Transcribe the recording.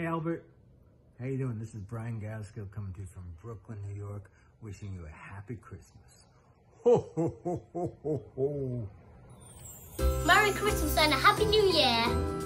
Hey Albert, how you doing? This is Brian Gaskill coming to you from Brooklyn, New York, wishing you a happy Christmas. Ho ho ho ho ho ho. Merry Christmas and a Happy New Year.